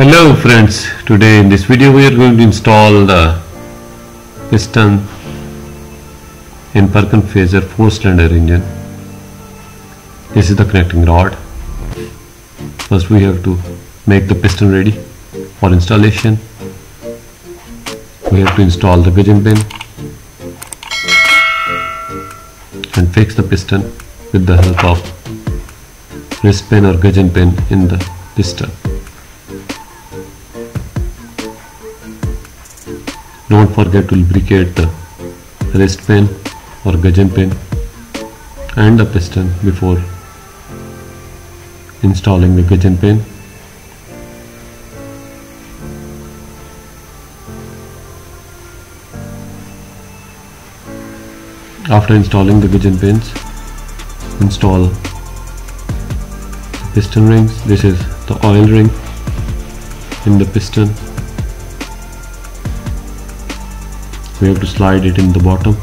Hello friends, today in this video we are going to install the piston in Perkin Phaser 4 cylinder engine. This is the connecting rod. First we have to make the piston ready for installation. We have to install the gudgeon pin and fix the piston with the help of wrist pin or gudgeon pin in the piston. Don't forget to lubricate the wrist pin or gudgeon pin and the piston before installing the gudgeon pin. After installing the gudgeon pins, install the piston rings. This is the oil ring in the piston we have to slide it in the bottom.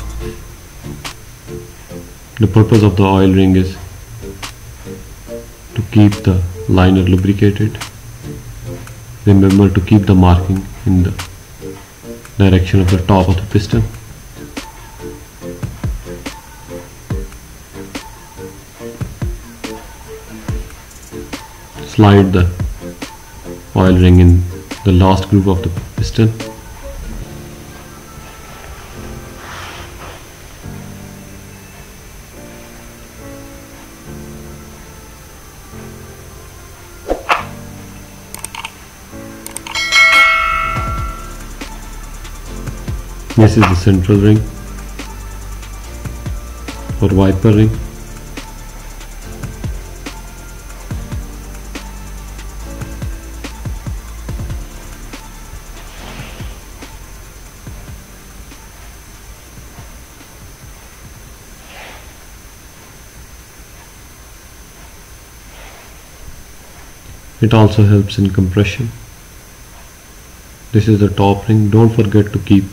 The purpose of the oil ring is to keep the liner lubricated. Remember to keep the marking in the direction of the top of the piston. Slide the oil ring in the last groove of the piston This is the central ring or wiper ring. It also helps in compression. This is the top ring. Don't forget to keep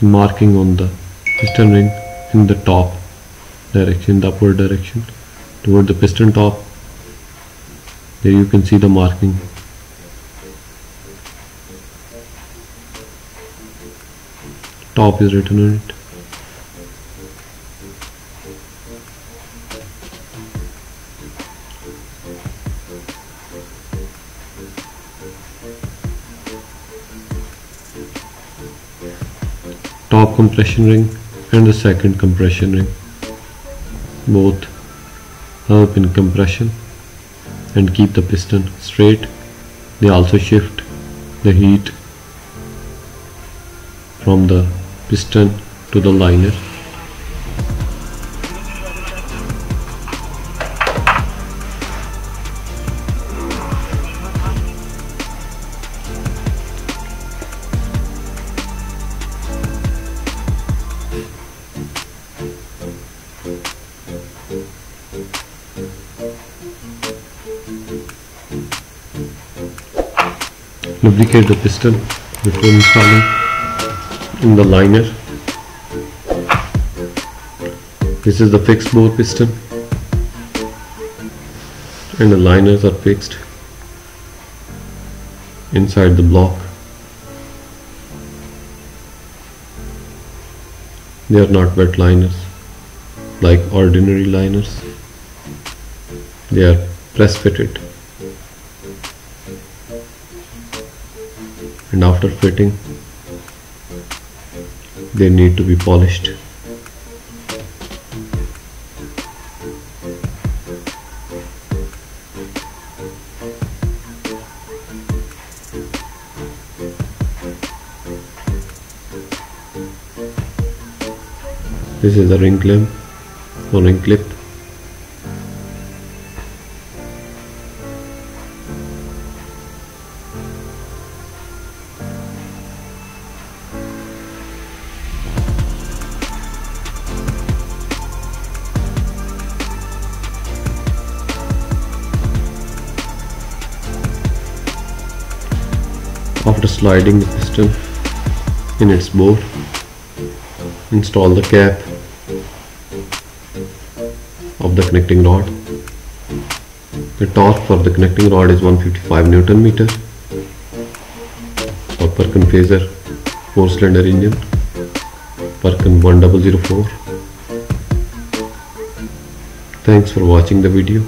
marking on the piston ring in the top direction, the upward direction toward the piston top. There you can see the marking. Top is written on it. Top compression ring and the second compression ring. Both help in compression and keep the piston straight. They also shift the heat from the piston to the liner lubricate the piston before installing in the liner. This is the fixed bore piston. And the liners are fixed inside the block. They are not wet liners like ordinary liners. They are press fitted and after fitting they need to be polished. This is a ring clip or ring clip after sliding the piston in its bore install the cap of the connecting rod. The torque for the connecting rod is 155 Newton meter. For Perkin Phaser 4 cylinder engine. Perkin 1004 Thanks for watching the video.